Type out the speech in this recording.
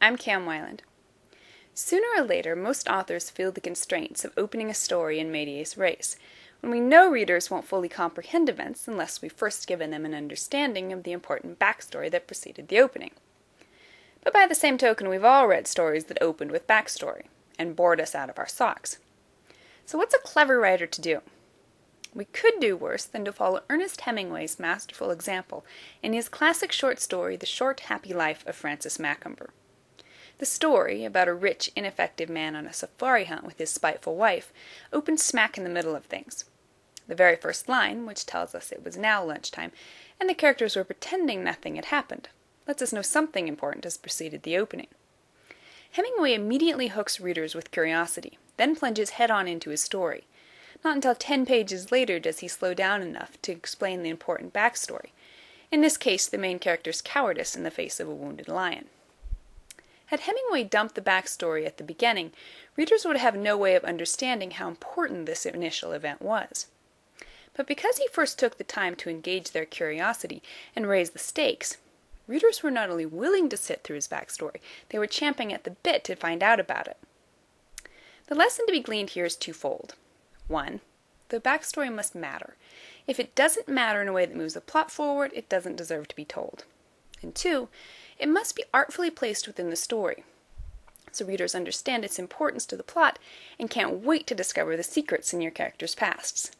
I'm K.M. Weiland. Sooner or later, most authors feel the constraints of opening a story in medias res, when we know readers won't fully comprehend events unless we've first given them an understanding of the important backstory that preceded the opening. But by the same token, we've all read stories that opened with backstory and bored us out of our socks. So, what's a clever writer to do? We could do worse than to follow Ernest Hemingway's masterful example in his classic short story, The Short Happy Life of Francis Macomber. The story, about a rich, ineffective man on a safari hunt with his spiteful wife, opens smack in the middle of things. The very first line, which tells us it was now lunchtime, and the characters were pretending nothing had happened, lets us know something important has preceded the opening. Hemingway immediately hooks readers with curiosity, then plunges head on into his story. Not until ten pages later does he slow down enough to explain the important backstory, in this case the main character's cowardice in the face of a wounded lion. Had Hemingway dumped the backstory at the beginning, readers would have no way of understanding how important this initial event was. But because he first took the time to engage their curiosity and raise the stakes, readers were not only willing to sit through his backstory, they were champing at the bit to find out about it. The lesson to be gleaned here is twofold. 1. The backstory must matter. If it doesn't matter in a way that moves the plot forward, it doesn't deserve to be told. And 2. It must be artfully placed within the story, so readers understand its importance to the plot and can't wait to discover the secrets in your characters' pasts.